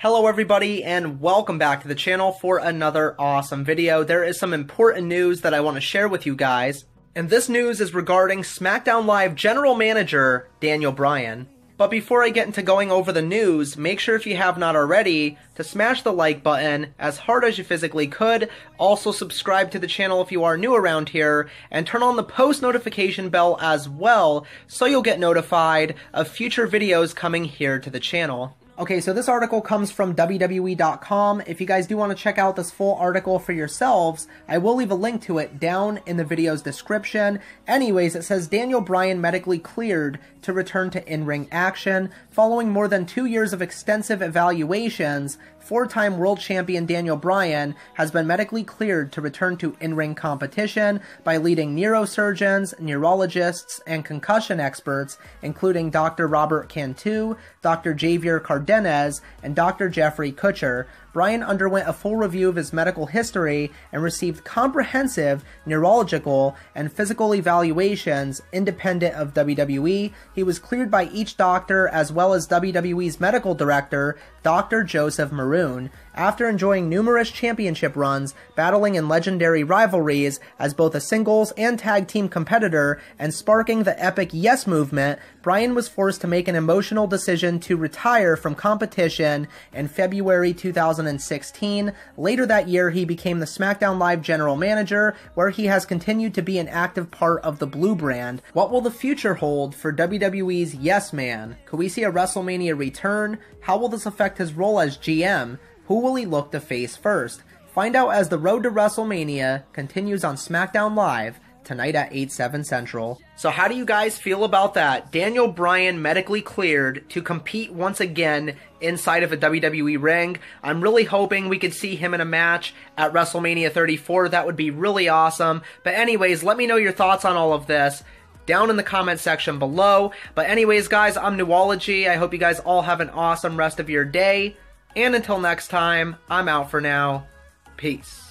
Hello everybody and welcome back to the channel for another awesome video. There is some important news that I want to share with you guys. And this news is regarding SmackDown Live General Manager Daniel Bryan. But before I get into going over the news, make sure if you have not already to smash the like button as hard as you physically could. Also subscribe to the channel if you are new around here and turn on the post notification bell as well so you'll get notified of future videos coming here to the channel. Okay, so this article comes from WWE.com. If you guys do want to check out this full article for yourselves, I will leave a link to it down in the video's description. Anyways, it says Daniel Bryan medically cleared to return to in-ring action. Following more than two years of extensive evaluations, four-time world champion Daniel Bryan has been medically cleared to return to in-ring competition by leading neurosurgeons, neurologists, and concussion experts, including Dr. Robert Cantu, Dr. Javier Cardenas, and Dr. Jeffrey Kutcher, Bryan underwent a full review of his medical history and received comprehensive neurological and physical evaluations independent of WWE. He was cleared by each doctor as well as WWE's medical director, Dr. Joseph Maroon, after enjoying numerous championship runs, battling in legendary rivalries as both a singles and tag team competitor, and sparking the epic Yes movement, Bryan was forced to make an emotional decision to retire from competition in February 2016. Later that year, he became the SmackDown Live general manager, where he has continued to be an active part of the Blue brand. What will the future hold for WWE's Yes Man? Could we see a WrestleMania return? How will this affect his role as GM? Who will he look to face first? Find out as the road to WrestleMania continues on SmackDown Live tonight at 8 7 Central. So, how do you guys feel about that? Daniel Bryan medically cleared to compete once again inside of a WWE ring. I'm really hoping we could see him in a match at WrestleMania 34. That would be really awesome. But, anyways, let me know your thoughts on all of this down in the comment section below. But anyways, guys, I'm Noology. I hope you guys all have an awesome rest of your day. And until next time, I'm out for now. Peace.